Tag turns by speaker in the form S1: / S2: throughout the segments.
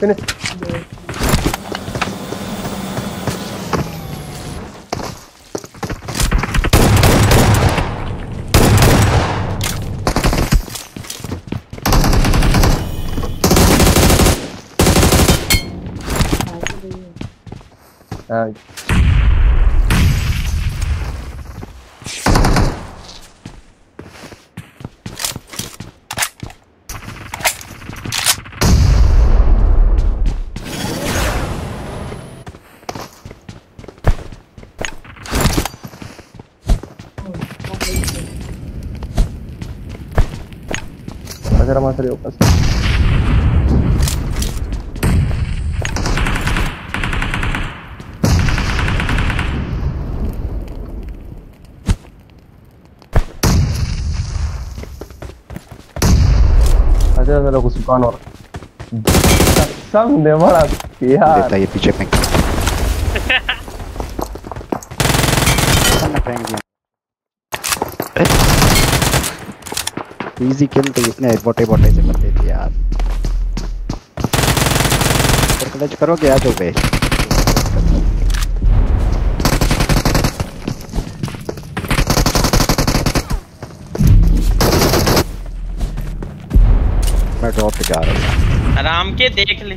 S1: Bên này. Uh, Masih masih di opas. Masih ada kesukaan orang. Sang deh malah
S2: देता
S1: यार
S2: है ये पीछे फेंक फेंक दिया इजी किल तो इतने बोटे बोटे से कर थे यार और क्लच करोगे आ जाओ बे मैं ड्रॉप पे जा रहा हूँ।
S3: आराम के देख ले।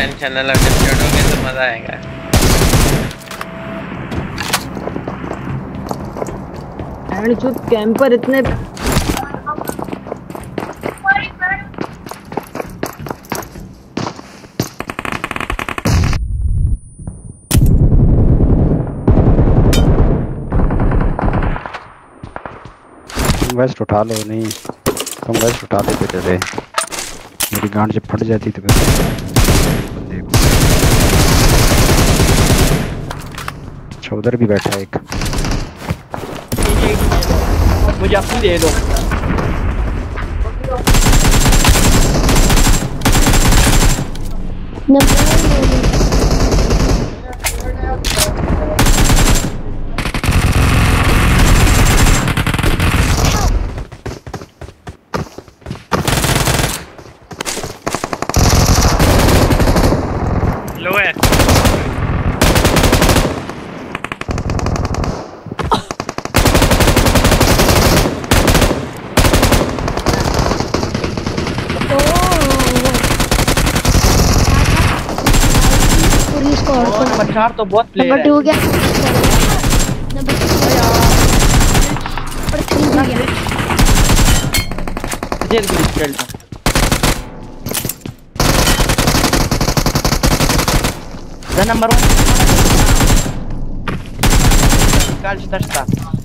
S3: टेंशन ना लगे चढ़ोगे तो मज़ा आएगा।
S4: एंड चुप कैंपर इतने
S2: वेस्ट उठा लो नहीं। तुम वेस्ट उठा लेते चले मेरी गांड जब फट जाती तो फिर बंदे को अच्छा उधर भी बैठा है एक।
S4: मुझे अपनी दे दो।
S3: लो है
S5: पूरी स्क्वाड को
S4: नंबर चार तो बहुत प्लेयर
S5: नंबर
S4: है।
S5: टू गया। नंबर थ्री भी गया।
S4: जेल की खेल दो। The number one. Tak.